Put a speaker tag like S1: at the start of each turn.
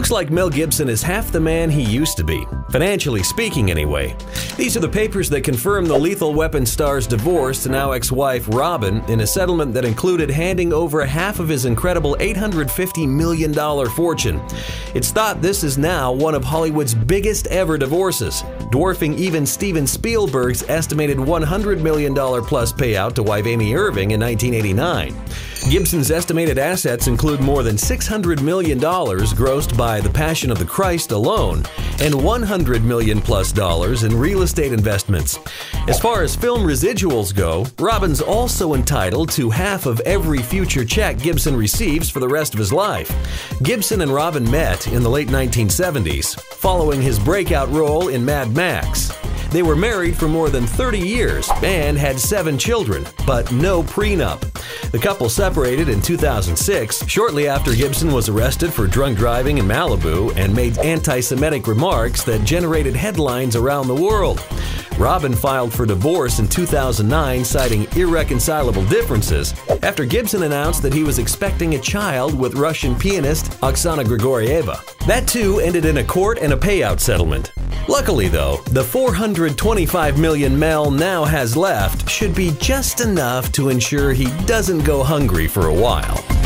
S1: Looks like Mel Gibson is half the man he used to be, financially speaking, anyway. These are the papers that confirm the Lethal Weapon star's divorce to now ex wife Robyn in a settlement that included handing over half of his incredible $850 million fortune. It's thought this is now one of Hollywood's biggest ever divorces, dwarfing even Steven Spielberg's estimated $100 million plus payout to wife Amy Irving in 1989. Gibson's estimated assets include more than $600 million grossed by The Passion of the Christ alone and 100 million plus dollars in real estate investments. As far as film residuals go, Robyn's also entitled to half of every future check Gibson receives for the rest of his life. Gibson and Robyn met in the late 1970s, following his breakout role in Mad Max. They were married for more than 30 years and had seven children, but no prenup. The couple separated in 2006, shortly after Gibson was arrested for drunk driving in Malibu and made anti Semitic remarks that generated headlines around the world. Robyn filed for divorce in 2009, citing irreconcilable differences, after Gibson announced that he was expecting a child with Russian pianist Oksana Grigorieva. That too ended in a court and a payout settlement. Luckily, though, the 425 million Mel now has left should be just enough to ensure he doesn't go hungry for a while.